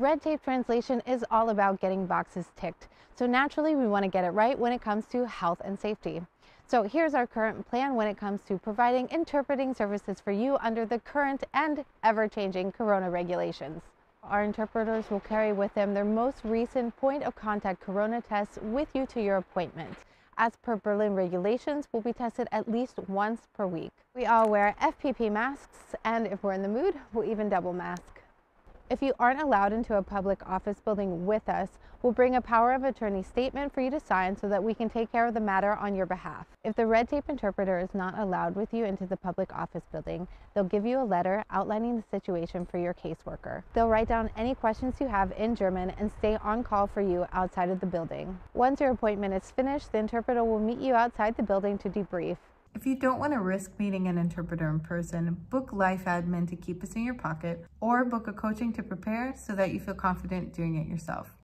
Red tape translation is all about getting boxes ticked. So naturally, we want to get it right when it comes to health and safety. So here's our current plan when it comes to providing interpreting services for you under the current and ever-changing corona regulations. Our interpreters will carry with them their most recent point of contact corona tests with you to your appointment. As per Berlin regulations, will be tested at least once per week. We all wear FFP masks, and if we're in the mood, we'll even double mask. If you aren't allowed into a public office building with us, we'll bring a power of attorney statement for you to sign so that we can take care of the matter on your behalf. If the red tape interpreter is not allowed with you into the public office building, they'll give you a letter outlining the situation for your caseworker. They'll write down any questions you have in German and stay on call for you outside of the building. Once your appointment is finished, the interpreter will meet you outside the building to debrief. If you don't want to risk meeting an interpreter in person, book Life Admin to keep us in your pocket or book a coaching to prepare so that you feel confident doing it yourself.